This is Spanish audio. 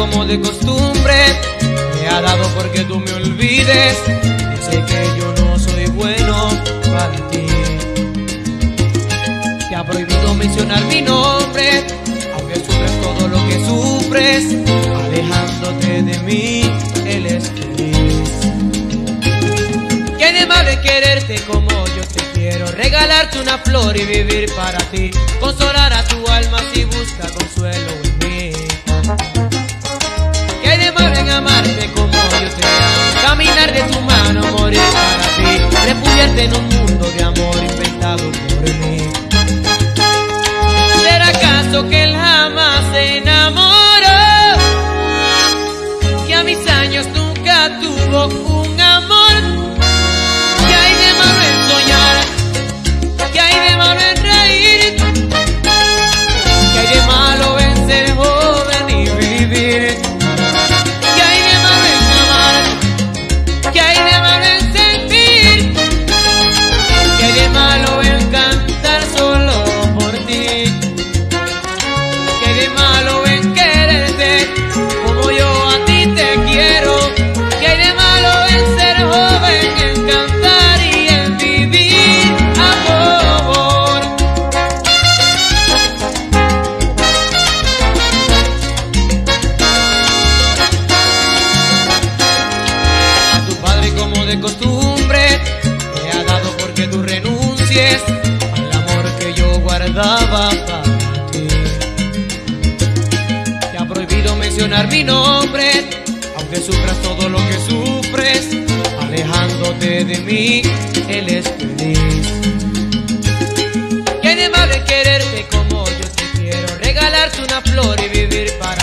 de costumbre me ha dado porque tú me olvides. Yo que yo no soy bueno para ti. Te ha prohibido mencionar mi nombre, aunque sufres todo lo que sufres, alejándote de mí, él es feliz. ¿Qué de malo es quererte como yo te quiero? Regalarte una flor y vivir para ti, consolar a tu refugiarte en un mundo de amor inventado por mí. Renuncies al amor que yo guardaba para ti. Te ha prohibido mencionar mi nombre, aunque sufras todo lo que sufres, alejándote de mí, él es feliz. ¿Qué de malo es quererte como yo te quiero? Regalarte una flor y vivir para